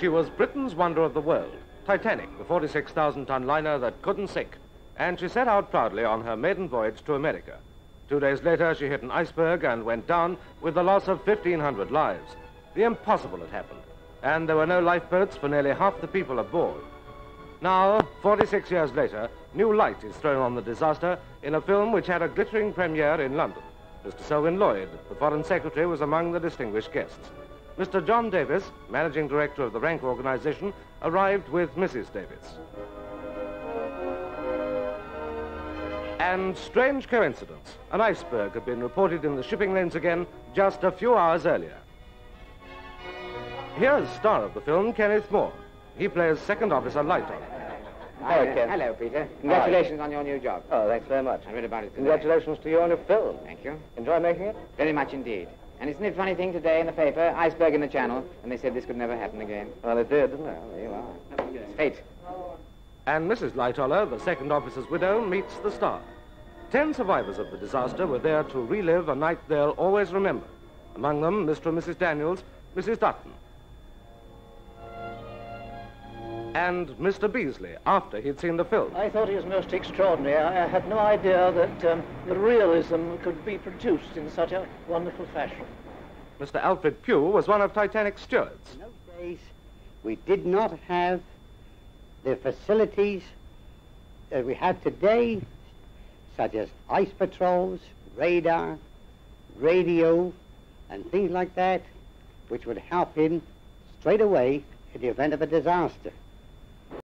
She was Britain's wonder of the world, Titanic, the 46,000 ton liner that couldn't sink. And she set out proudly on her maiden voyage to America. Two days later, she hit an iceberg and went down with the loss of 1,500 lives. The impossible had happened, and there were no lifeboats for nearly half the people aboard. Now, 46 years later, new light is thrown on the disaster in a film which had a glittering premiere in London. Mr. Selwyn Lloyd, the Foreign Secretary, was among the distinguished guests. Mr. John Davis, Managing Director of the Rank Organization, arrived with Mrs. Davis. And strange coincidence, an iceberg had been reported in the shipping lanes again just a few hours earlier. Here's star of the film, Kenneth More. He plays Second Officer Lightoller. Hello, Ken. Hello, Peter. Congratulations on your new job. Oh, thanks very much. I read about it today. Congratulations to you on your film. Thank you. Enjoy making it? Very much indeed. And isn't it a funny thing today in the paper, iceberg in the channel, and they said this could never happen again. Well, it did, didn't it? Well, there you are. It's fate. And Mrs. Lightoller, the second officer's widow, meets the star. Ten survivors of the disaster were there to relive a night they'll always remember. Among them, Mr. and Mrs. Daniels, Mrs. Dutton, and Mr. Beesley after he'd seen the film. I thought he was most extraordinary. I, I had no idea that um, the realism could be produced in such a wonderful fashion. Mr. Alfred Pugh was one of Titanic's stewards. In those days, we did not have the facilities that we have today, such as ice patrols, radar, radio, and things like that, which would help him straight away in the event of a disaster.